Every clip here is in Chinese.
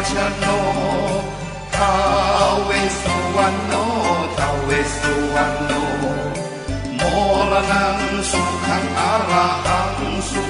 Shano, Tawe Suwano, Tawe Suwano, Molanang Sukhang Arahang Sukhang.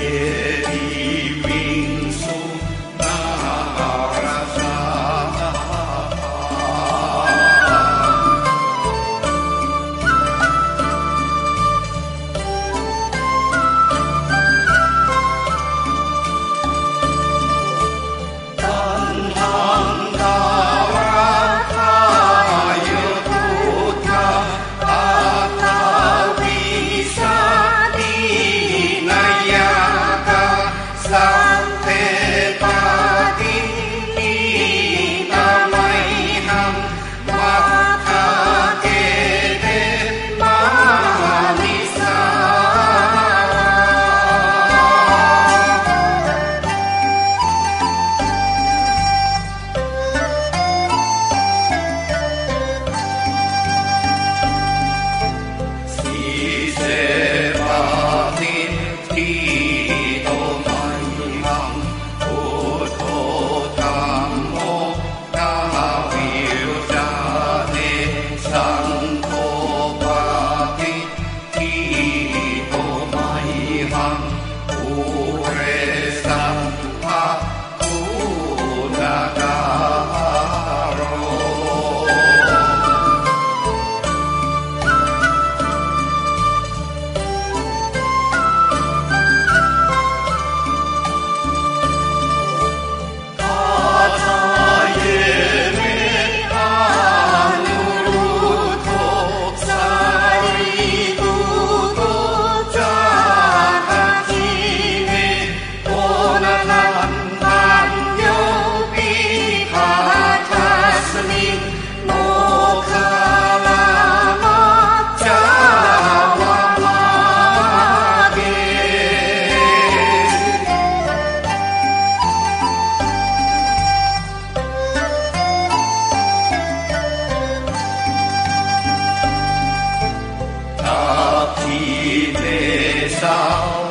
Yeah. 的眉梢。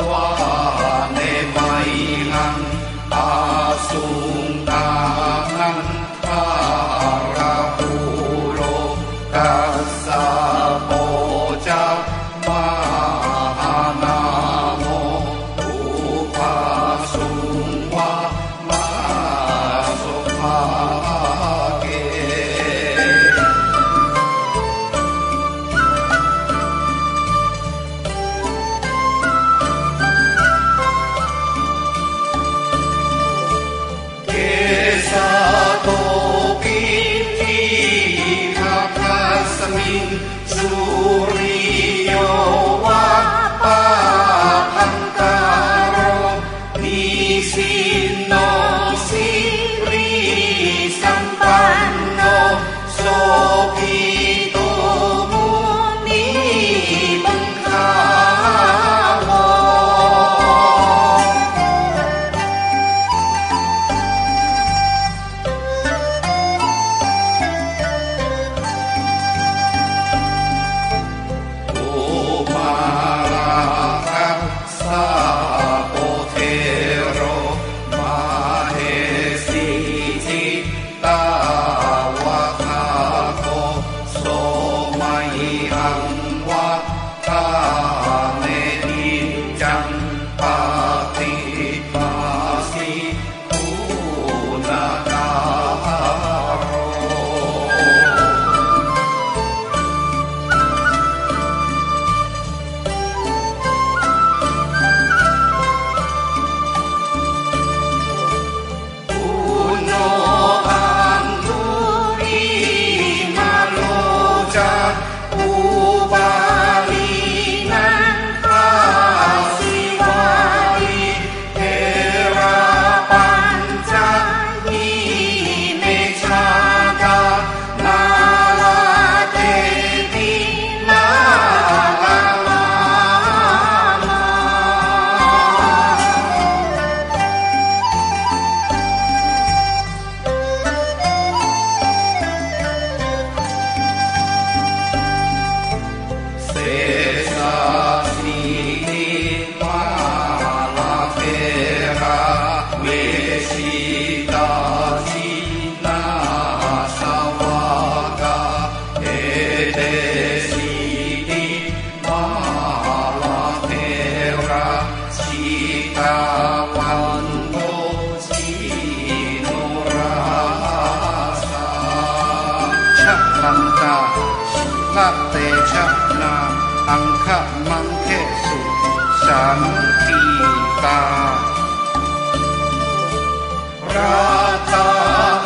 你让我看。耶哈维悉达西那沙瓦嘎，阿得悉帝玛拉提拉悉达万哆悉诺拉沙，恰南达悉达恰南安卡芒凯苏萨米。Rata Rata